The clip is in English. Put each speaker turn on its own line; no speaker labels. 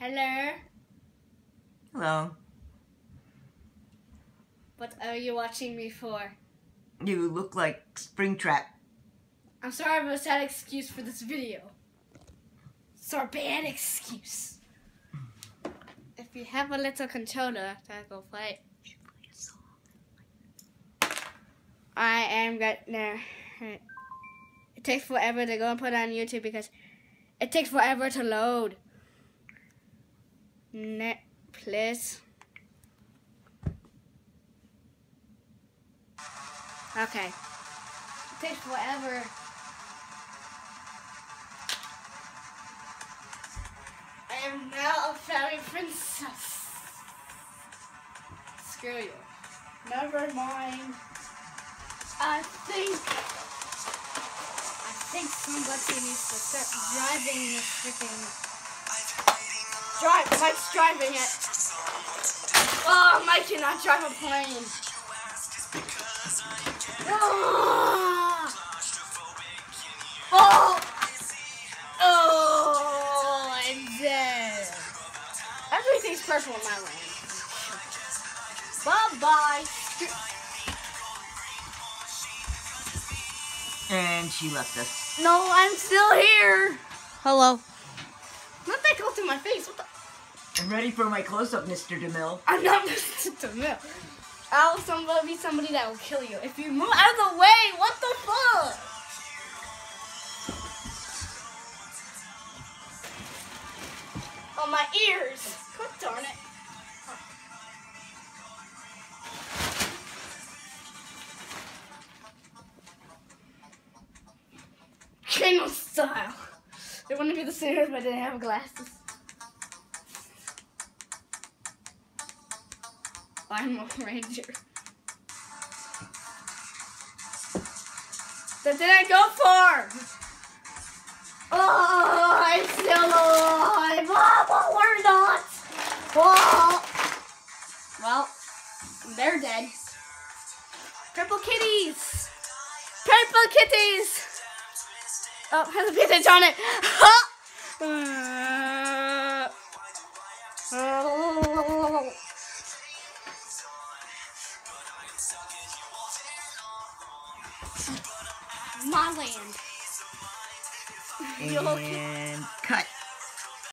Hello.
Hello.
What are you watching me for?
You look like Springtrap.
I'm sorry, but it's that excuse for this video. It's our bad excuse. If you have a little controller, then go play. I am gonna. It takes forever to go and put it on YouTube because it takes forever to load. Net, please. Okay. It takes forever. I am now a fairy princess. Screw you. Never mind. I think I think somebody needs to start driving this freaking drive. Mike's driving it. Oh, Mike cannot drive a plane. Ah! Oh! Oh! I'm dead. Everything's purple in my land. Bye bye.
And she left us.
No, I'm still here. Hello. Not that close to my face. What the?
I'm ready for my close-up, Mr. DeMille.
I'm not Mr. DeMille. I'll somebody be somebody that will kill you if you move out of the way. What the fuck? Oh my ears! God darn it! Kano style. It wouldn't be the same if I didn't have glasses. I'm a ranger. That did I go for? Oh, I'm still alive. Oh, but we're not. Oh. Well, they're dead. Purple kitties. Purple kitties. Oh, has a message on it. Ah. My land.
And cut.